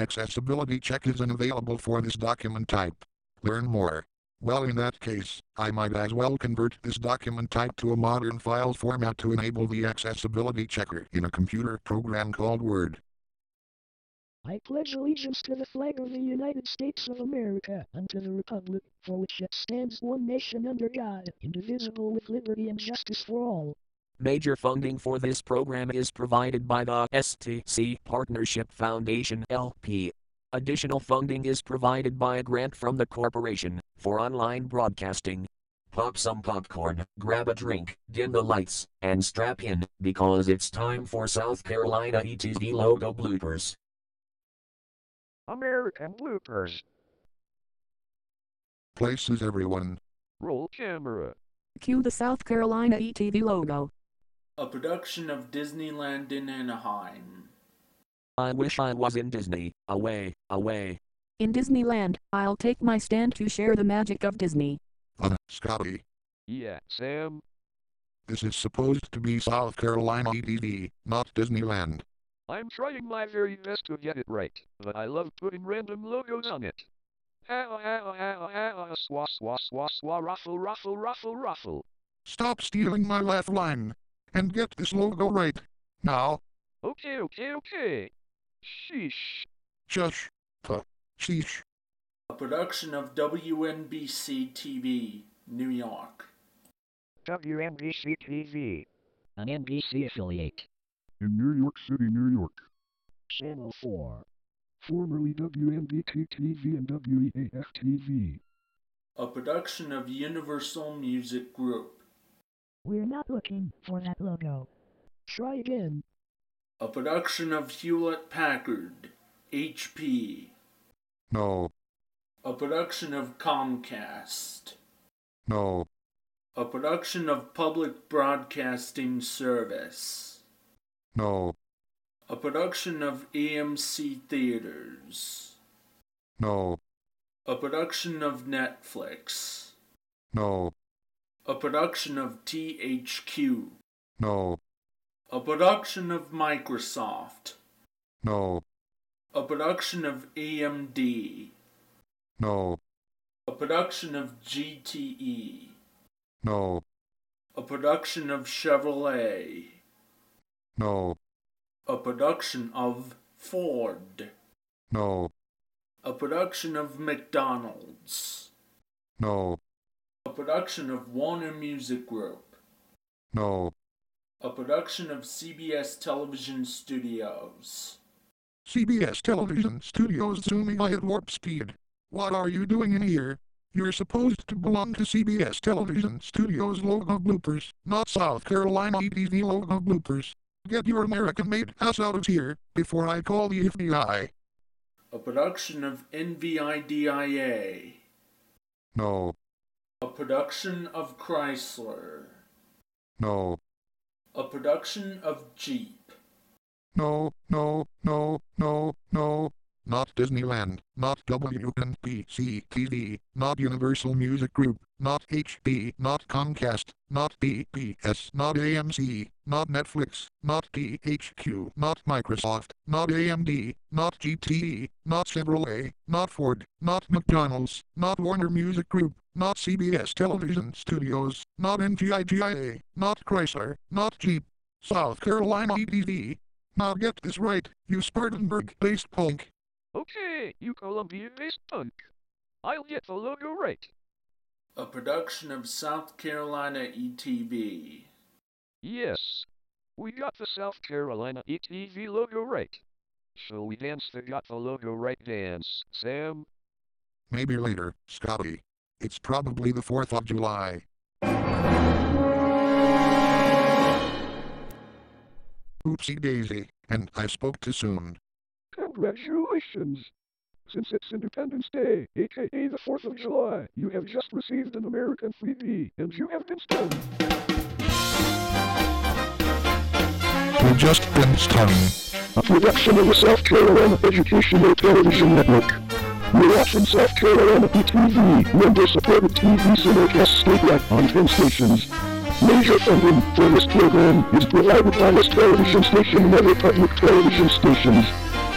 Accessibility check isn't available for this document type. Learn more. Well in that case, I might as well convert this document type to a modern file format to enable the accessibility checker in a computer program called Word. I pledge allegiance to the flag of the United States of America and to the republic for which it stands one nation under God, indivisible with liberty and justice for all. Major funding for this program is provided by the STC Partnership Foundation LP. Additional funding is provided by a grant from the Corporation for Online Broadcasting. Pop some popcorn, grab a drink, dim the lights, and strap in because it's time for South Carolina ETV logo bloopers. American bloopers. Places everyone. Roll camera. Cue the South Carolina ETV logo. A production of Disneyland in Anaheim. I wish I was in Disney. Away, away. In Disneyland, I'll take my stand to share the magic of Disney. Uh, Scotty. Yeah, Sam. This is supposed to be South Carolina ETV, not Disneyland. I'm trying my very best to get it right, but I love putting random logos on it. Ah, ah, ah, ah, swa, swa, swa, swa, ruffle, ruffle, ruffle, ruffle. Stop stealing my laugh line. And get this logo right. Now. Okay, okay, okay. Sheesh. Shush. Puh. Sheesh. A production of WNBC TV, New York. WNBC TV, an NBC affiliate. in New York City, New York. Channel 4. Formerly WNBT TV and WEAF TV. A production of Universal Music Group. We're not looking for that logo. Try again. A production of Hewlett Packard, HP. No. A production of Comcast. No. A production of Public Broadcasting Service. No. A production of AMC Theaters. No. A production of Netflix. No. A production of THQ. No. A production of Microsoft. No. A production of AMD. No. A production of GTE. No. A production of Chevrolet. No. A production of Ford. No. A production of McDonald's. No. A production of Warner Music Group. No. A production of CBS Television Studios. CBS Television Studios zooming by at warp speed. What are you doing in here? You're supposed to belong to CBS Television Studios logo bloopers, not South Carolina ETV logo bloopers. Get your American-made ass out of here before I call the FBI. A production of NVIDIA. No. A production of Chrysler. No. A production of Jeep. No, no, no, no, no. Not Disneyland, not WNBC TV, not Universal Music Group, not HP, not Comcast, not BPS, not AMC, not Netflix, not THQ, not Microsoft, not AMD, not GTE, not Chevrolet, not Ford, not McDonald's, not Warner Music Group, not CBS Television Studios, not NVIDIA, not Chrysler, not Jeep, South Carolina ETV. Now get this right, you Spartanburg-based punk. Okay, you Columbia-based punk. I'll get the logo right. A production of South Carolina ETV. Yes. We got the South Carolina ETV logo right. Shall we dance the got the logo right dance, Sam? Maybe later, Scotty. It's probably the 4th of July. Oopsie daisy, and I spoke too soon. Congratulations! Since it's Independence Day, aka the 4th of July, you have just received an American freebie, and you have been stung. We've just been stung. A production of the South Carolina Educational Television Network. We're South Carolina ETV, member-supported TV simulcast statewide on 10 stations. Major funding for this program is provided by this television station and other public television stations.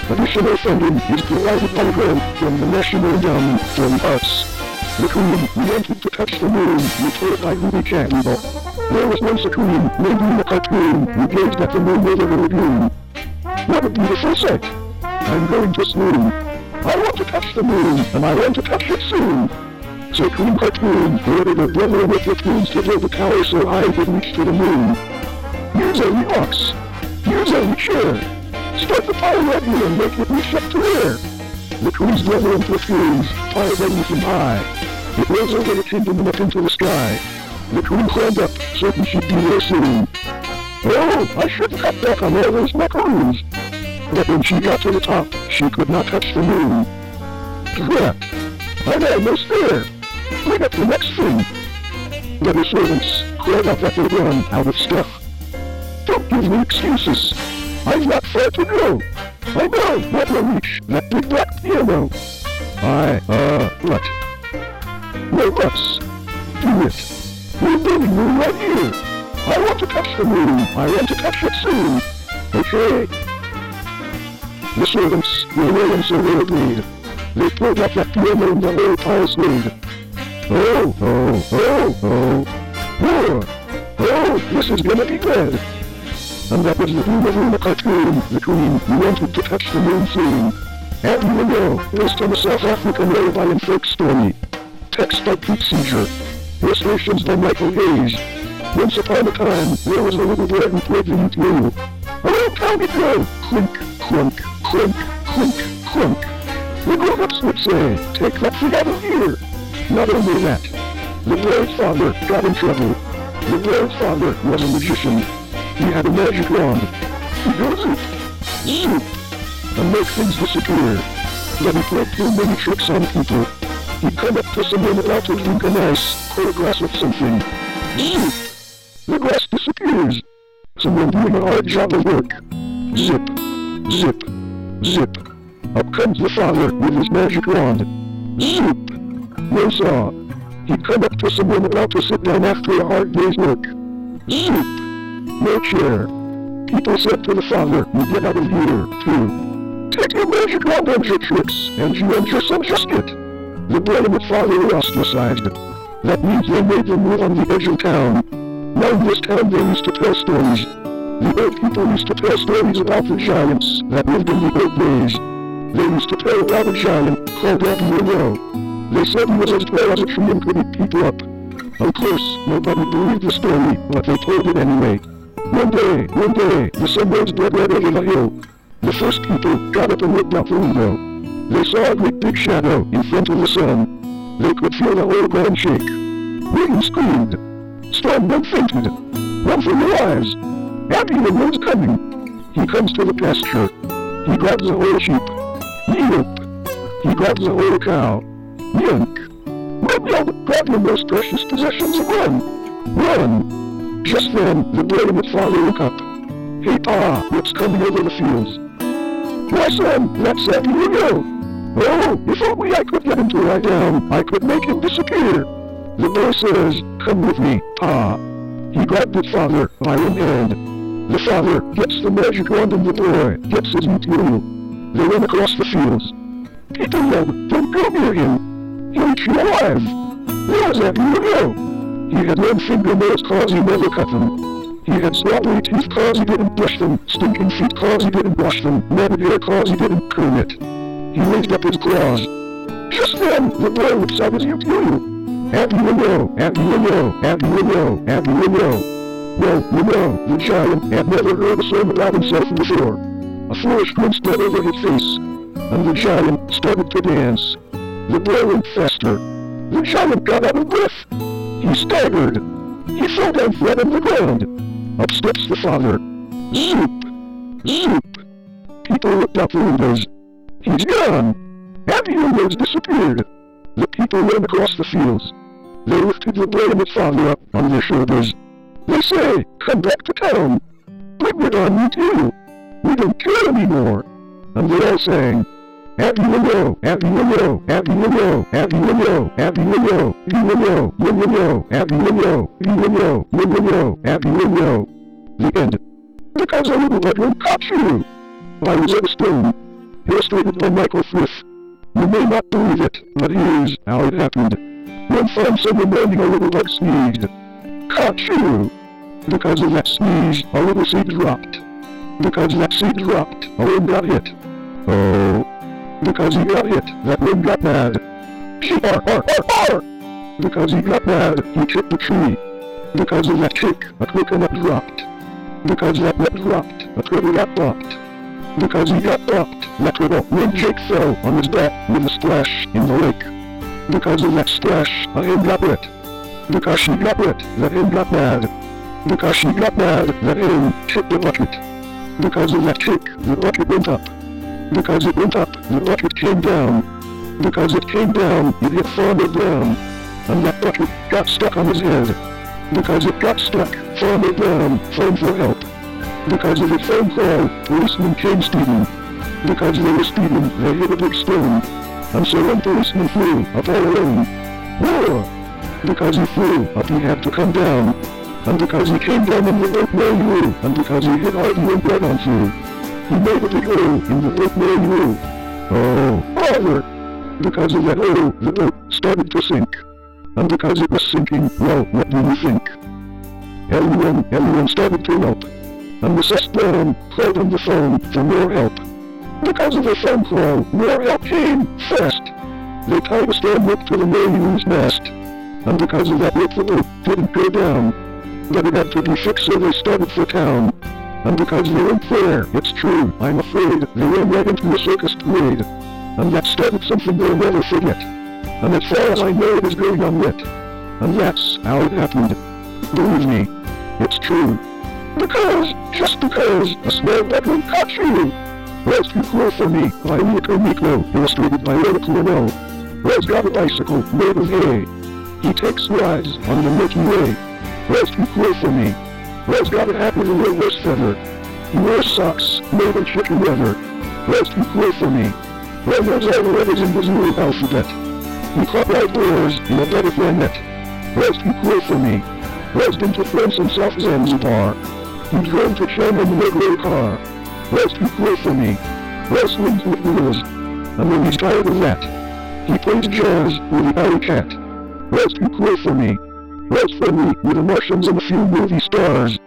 Additional funding is provided by grant from the National Endowment the Arts. The Queen wanted to touch the moon, report by Ruby Campbell. There was once a queen, maybe in a cartoon, who gazed at the moon with a lagoon. What a beautiful sight! I'm going to swoon. I want to touch the moon, and I want to touch it soon. So Queen Cartoon ordered her brother with the twins to build a tower so it could reach to the moon. Use a box. Use a chair. Start the fire ready and make it reach up to air. The twins brother into flames, fire ready from high. It rose over the kingdom and up into the sky. The queen climbed up, certain she'd be there soon. Oh, I should cut back on all those macaroons. But when she got to the top, she could not touch the moon. I'm almost there. Bring up the next thing. Then the servants cried out that they run out of stuff. Don't give me excuses. I've not far to go. I know what will reach that big black piano. I, uh, what? No buts. Do it. We're building moon right here. I want to touch the moon. I want to touch it soon. Okay. The servants were willing so they agreed. They pulled up that in the whole pile stayed. Oh, oh, oh, oh. Oh, oh, this is gonna be good. And that was the Blue Luna cartoon, the queen who wanted to touch the moon soon. And you based on a South African Yoruba folk story. Text by Pete Seeger. Illustrations by Michael Hays. Once upon a time, there was a little boy who played the ukulele. Around town he'd go, clink, clunk, clink, clink, clunk. The grown-ups would say, take that thing out of here. Not only that, the boy's father got in trouble. The boy's father was a magician. He had a magic wand. He goes zoop, zoop, and make things disappear. Then he played too many tricks on people. He'd come up to someone about to drink a nice cold glass of something. Zoop! The glass disappears. Someone doing a hard job of work. Zip, zip, zip. Up comes the father with his magic wand. Zip! No saw. He'd come up to someone about to sit down after a hard day's work. Zip! No chair. People said to the father, you get out of here, too. Take your magic wand and your tricks, and you and your son just get. The the father were ostracized. That means they made them live on the edge of town. Now this town they used to tell stories. The old people used to tell stories about the giants that lived in the old days. They used to tell about a giant called Monroe. They said he was as tall as a tree and could eat people up. Of course, nobody believed the story, but they told it anyway. One day, one day, the sun rose blood red over the hill. The first people got up and looked out the window. They saw a great big shadow in front of the sun. They could feel the whole ground shake. Wind screamed. Storm then fainted. Run for your lives. Abby the road's coming. He comes to the pasture. He grabs a whole sheep. Yelp. He grabs a whole cow. Yank. Run, yelp, grab your most precious possessions and run. Run. Just then, the boy his father look up. Hey, Pa, what's coming over the fields? Why, son, that's Abby Ringo. Oh, if only I could get him to lie down, I could make him disappear. The boy says, come with me, Pa. He grabbed his father by one hand. The father gets the magic wand and the boy gets his ukulele. They run across the fields. People yell, don't go near him. He'll eat you alive. Was that Ringo? He had long fingernails cause he never cut them. He had slobbering teeth cause he didn't brush them, stinking feet cause he didn't wash them, matted hair cause he didn't comb it. He raised up his claws. Just then, the boy whips out his ukulele. Abby Monroe, Abby Monroe, Abby Monroe, Abby Monroe. Well, Monroe, the giant, had never heard a song about himself before. A flourish grin spread over his face, and the giant started to dance. The boy went faster. The giant got out of breath. He staggered. He fell down flat on the ground. Up steps the father. Zoop! Zoop! People looked out the windows. He's gone! Abby Monroe's disappeared. The people ran across the fields. They lifted the boy and his father up on their shoulders. They say, come back to town. Bring it on me too. We don't care anymore. And they all sang, Abby Monroe, Abby Monroe, Abby Monroe, Abby Monroe, Abby Monroe, Abby Monroe, Monroe, Abby Monroe, Abby Monroe, Monroe, Abby Monroe. The end. Because a little bedroom caught you. I was at stone. illustrated by Michael Frith. You may not believe it, but here's how it happened. One fine summer morning a little bug sneezed. Achoo! Because of that sneeze, oh, a little seed dropped. Because that seed dropped, a oh, worm got hit. Oh. Because he got hit, that worm got mad. Because he got mad, he kicked the tree. Because of that kick, a coconut dropped. Because that nut dropped, a turtle got dropped. Because he got dropped, that little red Jake fell on his back with a splash in the lake. Because of that splash, a hen got wet. Because she got wet, that hen got mad. Because she got mad, that hen kicked the bucket. Because of that kick, the bucket went up. Because it went up, the bucket came down. Because it came down, it hit Farmer Brown. And that bucket got stuck on his head. Because it got stuck, Farmer Brown phoned for help. Because of the phone call, policemen came speeding. Because they were speeding, they hit a big stone. And so one policeman flew up all alone. Whoa! Because he flew but he had to come down. And because he came down in the rope where you and because he hit hard and right on through. He made big hole in the rope where you Oh! Because of that hole, the boat started to sink. And because it was sinking, well, what do you think? Everyone, everyone started to help. And Mrs. Brown called on the phone for more help. Because of the phone call, more help came fast. They tied a stand rope to the Mary's mast. And because of that rope, the didn't go down. But it had to be fixed so they started for town. And because they weren't there, it's true, I'm afraid, they ran right into the circus parade. And that started something they'll never forget. And as far as I know it is going on yet. And that's how it happened. Believe me, it's true. Because, just because, a small bedroom caught you. Rose too cool for me by Rico Miko, illustrated by Rhoda Cornell. Rose got a bicycle made of hay. He takes rides on the Milky Way. Rose too cool for me. Rose got a hat with a reverse feather. He wears socks made of chicken leather. Rose too cool for me. Rose knows all the letters in the Zulu alphabet. He caught outdoors in a butterfly net. Rose too cool for me. Rose been to France and South Zanzibar. He drove to China in the red car. Rest too cool for me. Rest wins with. And when he's tired of that, he plays jazz with the alley cat. Rest too cool for me. Rest friendly with the Martians and a few movie stars.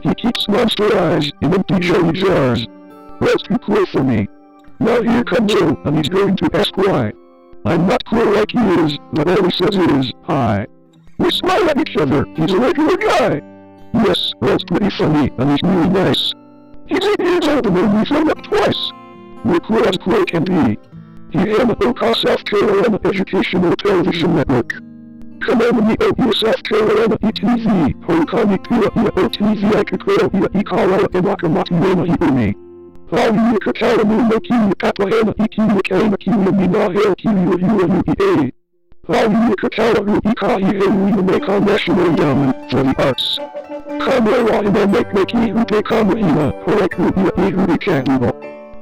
He keeps monster eyes in empty jelly jars. Rest too cool for me. Now here comes Joe, and he's going to ask why. I'm not cool like he is, but all he says is, hi. We smile at each other, he's a regular guy. Yes, that's pretty funny, and he's really nice. He's eight years old and only shown up twice. We're cool as cool can be. He am Oka South Carolina Educational Television Network. Come on me o South Carolina ETV, Hokami Pua Ia OTV Ikakuro Ia Ikarawa Ewakamati Mama Iumi. Hawi Kakalamu no Kiwi Patlahana Ikiwi Kaina Kiwi Mina Hail Kiwi Ua UEA. Hawi Kakalamu Ikai Hewi Meka National Endowment for the Arts. Kamera ina make make ihu te kamuhina, horeku ia ihu ni kanimo.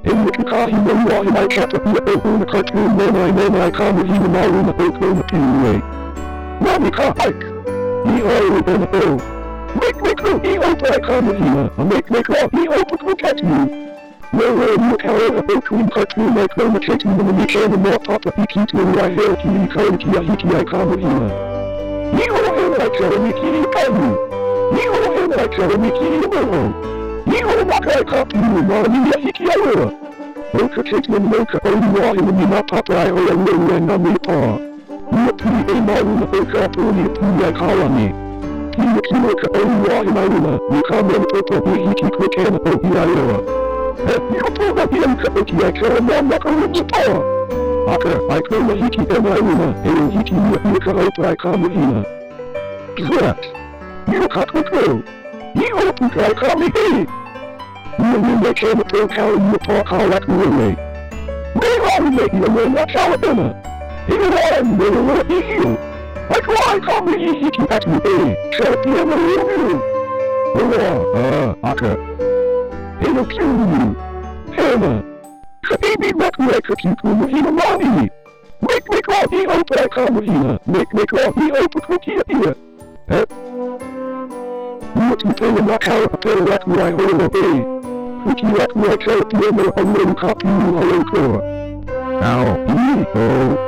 In the ua i mai kata ia o una cartoon menai menai kamuhina maruna o kona piuwe. Nami ka hike. I o o na o. Make make o i o pa kamuhina, a make make o i o pa kukatu. No way you kaora o twin cartoon like kona kati na ni kana mo papa iki tu i hail ki ni kauna ki a hiki ai kamuhina. I o e na kaura ni ki ni kamu. Ni o e na kaura ni ki ni mo. Ni o waka ai kapu ni ma ni a hiki aura. Oka na moka o ni wa ni na papa ai o ya ua na mi pa. Ia pui e mauna o ka apuni pui ai kawangi. Ia kino ka o ni wa i mauna, ni ka mea popo ni hiki kwe kena o i ai oa. E ia pōna i au ka oki ai kera mea maka rinja pawa. Aka, ai kona hiki e mauna, e o oh, hiki ia ia ka aupa ai ka muhina. Drat. Ia ka koko. Ia opu ka ai ka mihi. Ia wime kena pō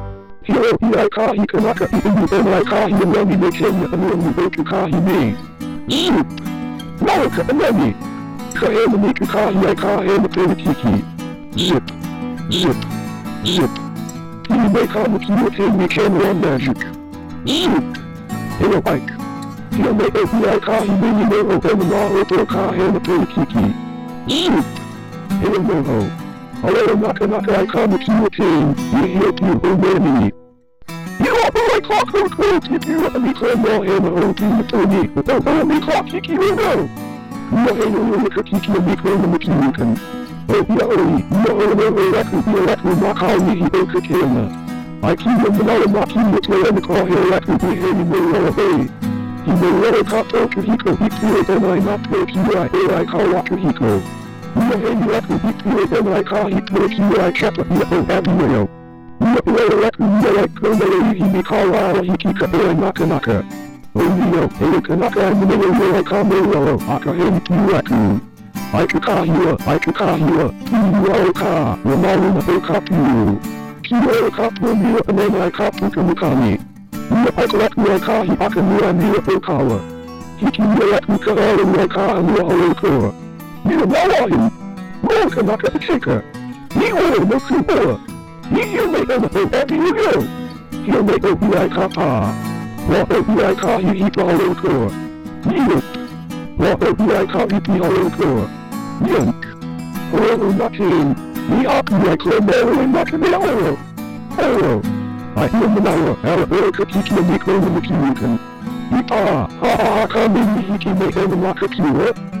Hiyo hiya kahi kanaka ena kahi nami ne kenya amura muboku kahi me. Malaka nami. Kahema ni kahi ya kahema tena kiki. Zip. Zip. Zip. You make all the people take me can run magic. Zoop! In a bike. You make a FBI car, you mean you never open the law with a car and a play kiki. Zoop! In a moho. Although knock a knock I come with you team, you help you obey me. You the right clock will close if you let me claim more and a whole team to me, don't let me clock go. You are hanging with a kiki and me claim the kiki can. Opioi, Yoho Raku Raku Makawi Okakena. I keep him the with my own call here Raku Behani Moro He may well cop Okahiko Hiko and I not Tokia here I call Wakahiko. Yoho Raku Hiko and I call Hiko Kia Kappa Yoho Abimayo. Yoho Raku Yoho Kono Himi Kawa Hikika Oi Nakanaka. Omio, Ekanaka and the Moro Kamoro Akahim Kiraku. Aikakahua, Aikakahua, Kiwaka, Ramaru na Okapu. Kiwa Kapu Mira and then I Kapu Kamukami. Mira Aikalaku Hiki Akuka Ora Waka Ni o bau ai. Mō ka maka te teka. Ni o e mō kū hoa. Ni o mei o mō e pi ugeo. Ni o mei o hui ai ka pā. Mō e hui ai ka hi hi pā lō kua. Ni o. Mō e hui ai ka hi pi hā lō kua. Ni o. Mō e hui. Ni a ku ai kua mō e hui ma te mea o ro. Manawa. Ewa o ka tiki o mi kua mō mō. Ni pā. Ha ha ha ka mō mō hi ki mō e mō mā ka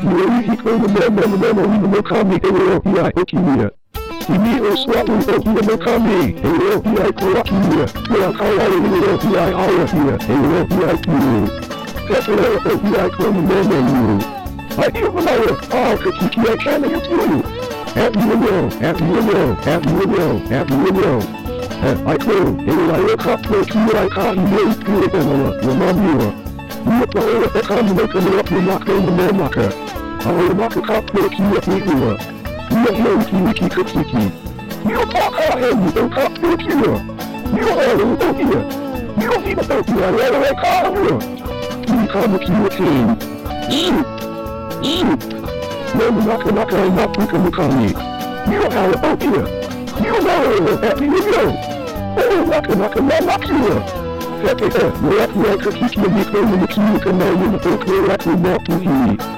mama. I I you. I I I can't are. The knocker. I will knock a cop to you at me, you are. You have no Kiki Kakiki. You talk out and you don't cop to you. You are a little here. You don't even know you are a little car. You come to you, team. Shoot. Shoot! Mama naka naka ay napuka mukami. You have a oh here. You know that you know. Oh naka naka na nakira. Pepe he, watu ya kakiki ya mikono mkimu kama yuna poke watu watu hii. Alo watu, ni umea katika mikoyo. You umea kwa mtu gani? Hiyo watu mmea gani? Alimeni watu wapaa. At the window, at the window, at the window, at the window, at the window, the window, the window, at the window, the window, the window, at the window. Call it Emma. No copy! You don't even make a copy, you know what you really got you. None of spoon, or all that like you let me Michael Swift. In your car, I think you know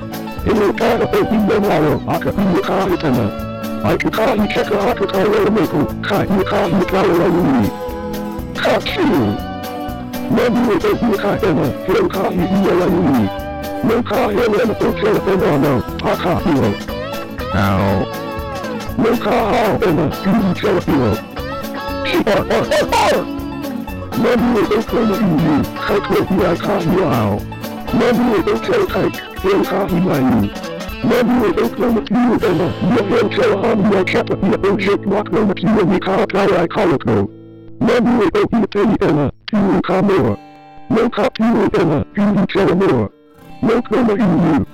Kapi Ema, Iho Kavakik. No Kamia Iho Ye, Muki Iho Farmer Ram. Apollo Kavakik Makro Matoro. No kapela ema, chalapoma o fama ram no kukakiwa. Mabu o kama chalapoma chalapoma, here wiki wiki me mamukei. No kala o wiki wiki ema, moku yak wa kapari to muro. Amora, we o kahi mukei ya umuro no. Ow. No koma yuema, toma o hia ini o ayaro. Ano koma hi o ema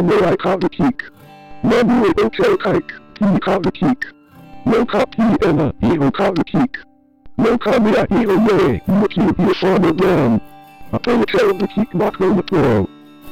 me ma yuma o kawapa mo yu, ano koma ha o teka ema, hi o pari at yua here. Mo ema o hia ua mu makamati o mo yu. Ow,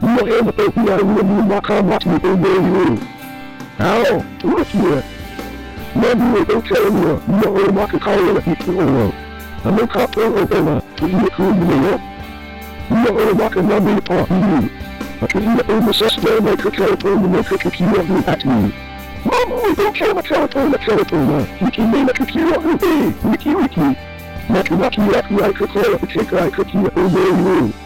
kakola uteka ai kakia o mo yu. Ano hia kola ewala i o kawala yaro. Aka, toma i o toma toma i mo o mo o maka laku mo katia ni kaheo. Ano kama laku i o marewa o nio, neke moa, ho e pau laku ai kahi tuid circus. Ano o maka i ai kahi meni plena o laku. Like o ai ki o mami. Apera ai hema e. I memi o yo mehi au. O nio. No kami! No kami! Nio i leti mo ki kahi tu tikula i i kachu! No no no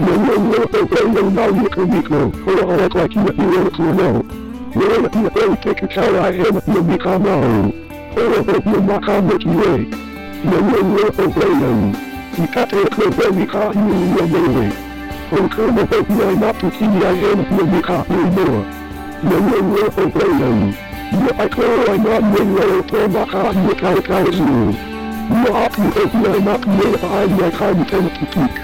o o mewe. Ho kama o i i i ko ai ma me no o to maka i o kau kau zu. Ia apu o i ai mapu me ai i ai kau tena putuk. No no no o o no. Ia ia o ai suranga mi zenzu da ema. Ia o o i ai kina mi kahi ke ai e i o menu. No no no o o no. Hu e o o mi na ua. Like o mo uhi e mai kawa. Ho kami o i ai ka jes mi kapo toki ale. No no no o o no. Aroha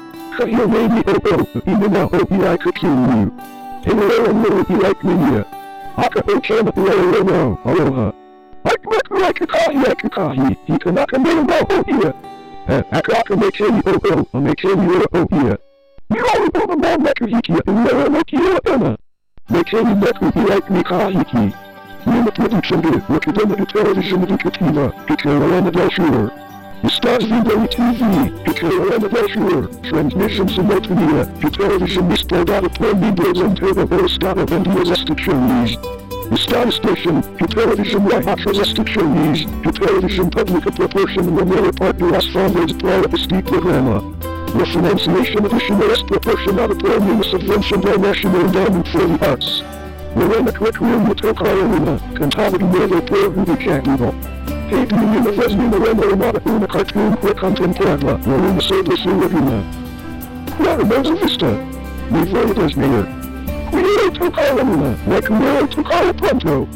o, i mina o i ai ka kiu. He o o mo i ai kminia. Aka o kema i ai o no, aloha. Ike meku ai kakahi ai kakahi, i ka naka mea mo o ia. E, aka aka me kemi o o, a me kemi o o ia. Mi o o o mo meku hiki a ua o mo ki o ema. Me kemi meku i ai mi kahiki. Nima production de, wakidama television di katina, i Carolina del Sur. Vindo em TV, e Carolina del Sur, transmissão simultânea, de televisão espalhada por mídias antena ou estado vendidas estações. Star Station, de televisão rádios estações, de televisão pública proporciona a maior parte das fontes para este programa. A financiation additional é proporcionada por uma subvenção da National Endowment for the Arts. Lorena Quickroom de Carolina, cantada de por Rudy Cagney. Hate menina fez me Lorena Romana uma cartoon por contemplada, Lorena sobre sua vida. Claro, mas a vista. Me foi desmeia. Cuidado to Carolina, like me to Carol Pronto.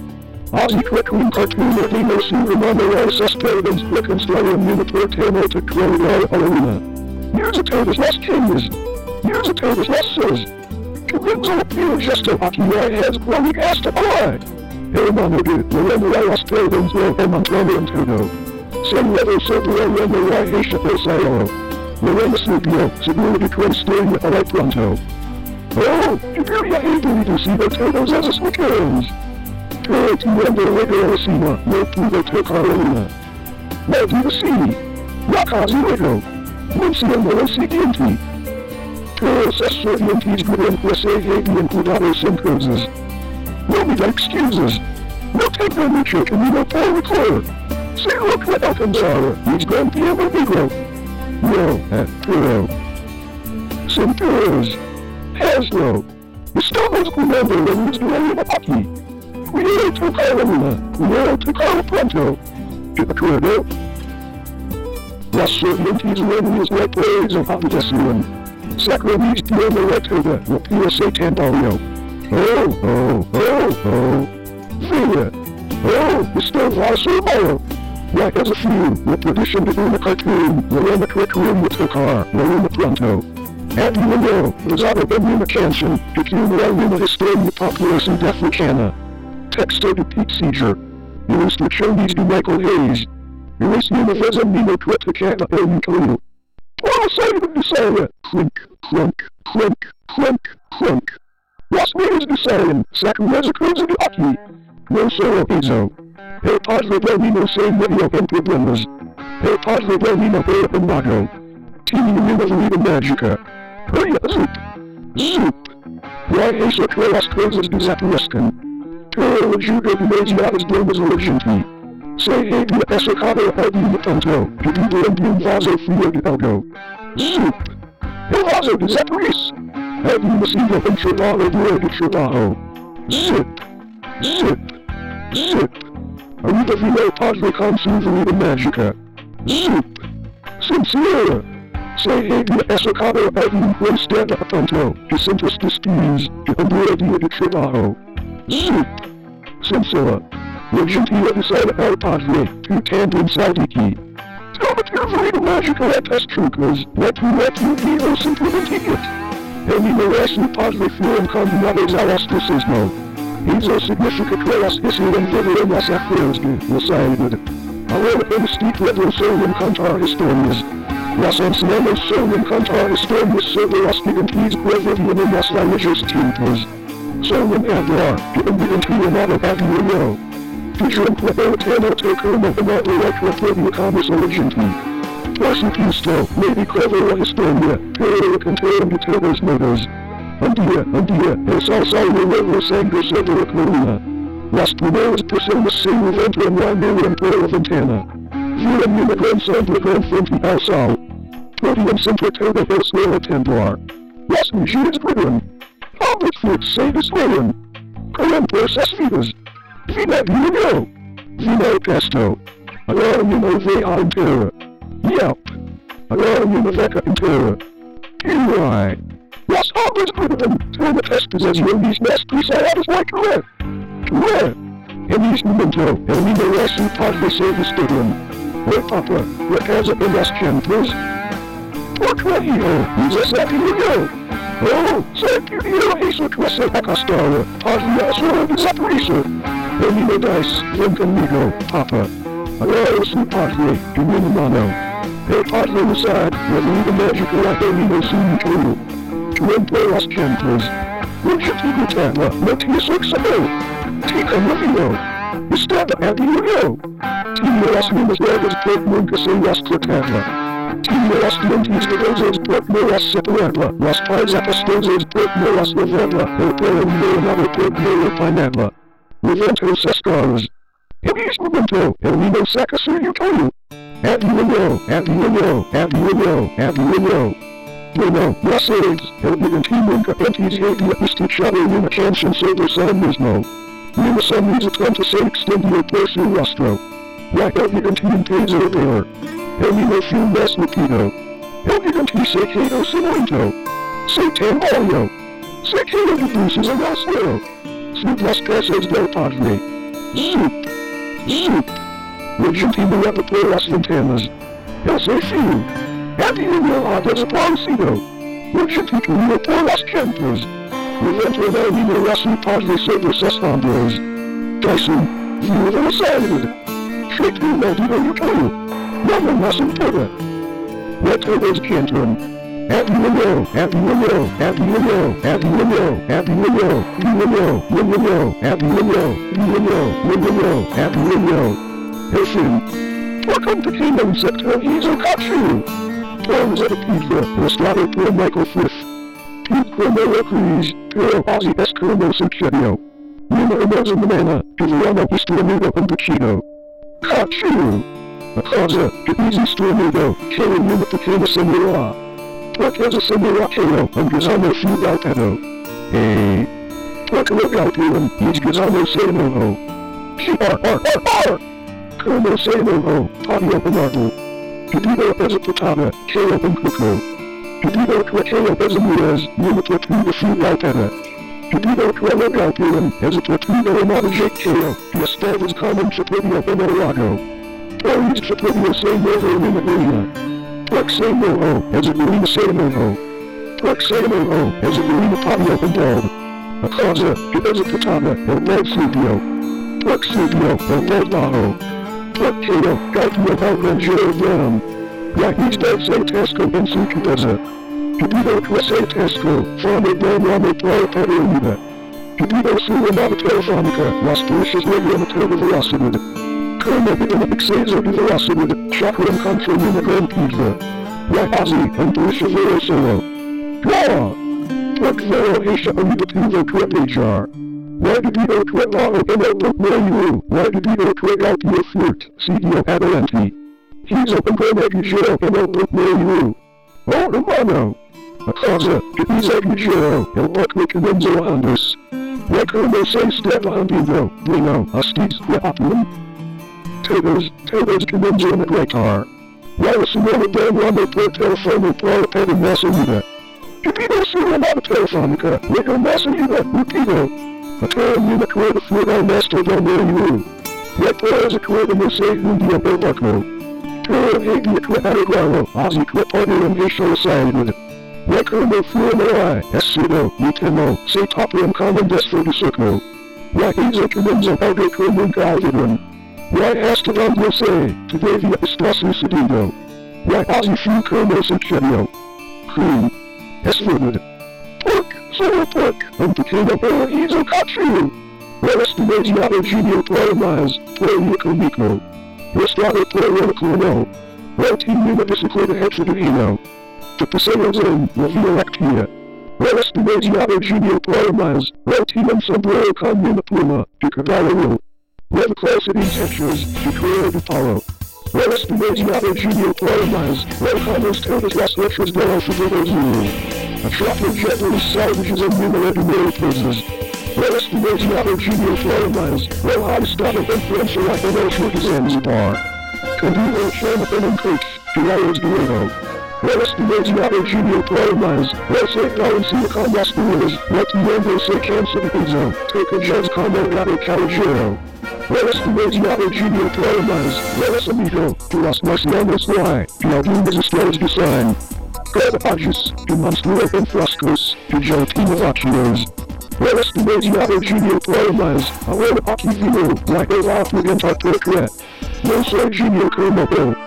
Ozzy Quickroom cartoon of Dino C. Romana Rice Esperance Reconstruction Miniature Tamo to Carolina Arena. Here's a Tavis Lost Kings. Here's a Tavis Lost Souls. Comienzo più gesto a chi è es quelli che sta qua. Hermano de Lorena Rice Esperance lo Emantrano Antonio. Sen level sopra Lorena Rice Esperance Lorena Snupio, seguro di Twin a Rai Pronto. Oh, Imperial Able to see the turtles as a snickers. Turret to render regular Sima, no to the Turcarolina. No to the sea. Rakazi Widow. Munsi and the Siguiente. Turret Sesorientis Gwen Quase Hagian Cudados Syncroses. No need excuses. We'll take our church and we will pull forward forward. See, look what I can. He's going to be a big one. No, Arturo. Centaurus. Haslo. The stars remember when he's doing the hockey. We need to call him. We need to call pronto. Get the corridor. La serpientes lenguas le preis of habitación. Sacra mis tierra rectoria, la pia se tentario. Oh, oh, oh, oh. Fear. Oh, Mr. Wasserbauer. What is a few? With tradition to do the cartoon, we're in the courtroom with the car, we're in the pronto. At the window, there's other bedroom attention, if you were in the historian populace in Africana. Texto to Pete Seeger. Release the these to Michael Hays. Release the Mephism Nino Queticana and Khalil. Oh, Simon Desire! Crunk, crunk, crunk, crunk, crunk. What's new is the same, Second, Sakura's cruising the Aki. No solo pizzo. Hey pause the bell no same video from problemas. Hey pause the bell no pay up and bago. Team members was even magica. Hurry up zoop. Zoop. Why hey Sakura's cruises the Zakuraskan. Toro Judo Major is Global's Legently. Say hey to the Esakaba Hardy Mutanto, you can do a blue vaso field elgo. Zoop. Hey vaso, is that Reese? Have you received a Hitchibara Greg Hitchibaro? Zip! Zip! Zip! Aruba Vile Padre Consuveru Magica. Zip! Sincere! Say Egna Asakara Avenue Gray Stand Up Unto, Jacintus Disputes, Jehambura Via Hitchibaro. Zip! Sincere! Regentia Visada El Padre, Tutandum Sadiki. Tell the Terrible Magica at Testrucas, let you let you be or simple idiot. Remuneration partly fueled community now. He's a significant race issue and given as a Thursday red Our instinct level sodium contrahistories. Russell's level sodium contrahistories server as the increased revenue in as religious tutors. Sodium and law, given the intuitive of Admiral. Vision without another coma about electric radio commerce origin. Washington still, maybe clever Estonia, Peru contain Guterres murders. Antia, Antia, es also relentless anguish of the Marina. Last numerous personas sem evento em lá meu empleo ventana. Vira minha grandson de confronte ao sol. Protium centrica de his will attendor. Las mujeres brilham. Albert this. saves brilham. Colentas as vidas. Vina Vino. Vino Pesto. know me movei ao terra. Yeah, I love you, my Yelp. Hello, Unilever Ventura. QI. Yes, always put them to the testers as you these best piece I have is like red. Red. En is momento, el niño es un par de ser stadium. Le papa, le casa en las campos. Por radio, dice Sapio. Oh, Sapio es lo que se ha costado. Podría ser un desaparecido. El niño dice, ven conmigo, papa. Ahora es un par de, y mi hermano. Their partner was sad when all the magical happening was seen true. To employ us gentles. Worship the Gutama, not his Oxabo. Take a look at him. You Ravio. Estada at the Rio. Timuras Mimas Dagas Pet Munkas and Ras Gutama. Timuras Montes de Rosas Pet Moras Separata. Ras Pines Apostoses Pet Moras Novella. Opera Mura Pet Mura Pinapa. Reventos Escars. If you should them to, he'll leave no sack of sir you told you. At you and yo, at you and yo, at you and yo, at you and yo. You know, your sins, he'll be in team and capacity to the acoustic shadow in a chance and say the sun is no. You the sun is a 26 in your place in Rostro. Yeah, he'll be in team days over there. He'll be no few less Latino. He'll be in team say Kato Sinoito. Say Tam Olio. Say Kato the Bruce is a Rostro. Snoop Las Casas del Padre. Soup. Would you people ever to play wrestling tailors? Yes, I see. Have you realized there's a policy though? Would you people ever play poor lost campers? Remember that there will be no wrestling party they serve us as handlers. Jason, you were the assignment. Treat me like you know you can. No one mustn't. Let's go to Las run. Welcome to Kingdoms that Evil Katsu! Films at Pizza, Restaurant for Michael Smith. Pizza Please, Pira Ozzy Escrimo Centennial. Nina Amazon Banana, Pizarama Pistramigo Pumpicino. Katsu! Akaza, Easy Stramigo, Killing Nina Takana Samurai. Porca Samura Kalo, and Gazamo Fugaltano. Hey. Porca Logalpuan, Is Gazamo Sanoho. P-R-R-R-R! Como Sanoho, Audio Bernardo. Pedido Pesaputana, Kale and Kuko. Pedido Kale Pesamuras, Numa Takema Fugaltana. Pedido Trello Galpuan, as a Tortuga Romana Jake Kale, Gustavus Common Chaplivia Benarago. Tories Chaplivia Samoho Minaglia. Torque Samoho, as a Marina Samoho. Torque Samoho, as a Marina Pablo Pandel. A causa, as a Katana, or Led Studio. Torque Studio, or Led Laho. Galpia Valgren Jero Brown. Yaquis Del Say Tesco and Sukadeza. Pedido Classe Tesco, Fame Bom Rame Playa Pereira. Pedido Sua Nova Telefônica, Las Polícias Regulamentar do Velocity. Velocity, Chakram Control Numa Grand Pizza. Yahazi, and Polícia Vero Solo. Law! Plug Vero Aisha Unibativo Crepajar. Why did you quit law open and look where you? Why did you quit out your flirt, CEO Adelante? He's for an egg and look where you. Oh, hermano! A causa, que diz Giro, eu look que vemos Andes. Recordam seis Stefano, Bruno, Astis, Raplin. Tables, tables que vemos na Grecar. Wala Simona Dan Rumble por telefone para Pedro Massaída. Repito sua nova telefônica, liga Massaída, repito. Até a minha coisa foi ao mestre do meu Depois a coisa me sei um dia pelo barco. Tua rede que era igual, Ozzy que pode me show side. Recordam Fluoroi, Escido, Utemo, Say Topium Common Destro de Circo. Rahiza Kamenza Algo Como Galvidum. Why asked of Anglo say, today via Espaço Cedido. Why Ozzy Fu Como Sincenio. Cream. Esford. Pork, sour pork, and potato bowl Izo Kachu. Rest of those Yado Junior Plomiles, Puerto Rico. Restare Puerto Rico. Roti Numa Discipline Heterodino. The Paseos in, La Via Lactia. Rest of those Yado Junior Plomiles, Roti and Sombrero Con Numa Pluma, de Rev Classity Textures, Correo de Paulo. Rest of those Yado Junior Plomiles, Rev Condos Todas Las Letras de Alphabet Zulu. A trapper gently salvages and numerated prisoners. Rest of those Yado Junior Rev High Stop of Influential Like the Ocean Zanzibar. Candido Jonathan and Coach, Giles Guerrero. Rest of those Yado Junior Plomiles, Rev St. Valencia Combat Schools, Let the Young Say Cancer Pizzo, Take a chance, Jazz Combat Yado Calogero. Rest of those Yado Junior Plomiles, Rest Amigo, to Las Marcianos Y, to Algumas Estrelas do Sign. Caravaggio, de Monstro and Froscos, de Jaltina Vachios. Rest of those Yado Junior Plomiles, Aurora Akivino, like a laugh with Antarctica. No soy Junior Kermopo.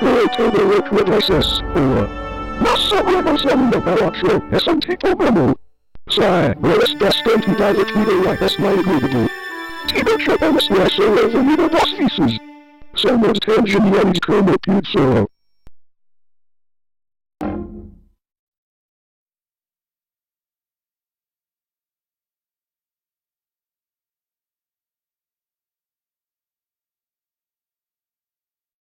Pero todo lo que dices, or. No sabemos el baracho, es un tipo memo. Sai, eres bastante divertido like es my agreeable. Tibo chapamos nuestro revenido dos veces. Somos tan geniales como Pizzo.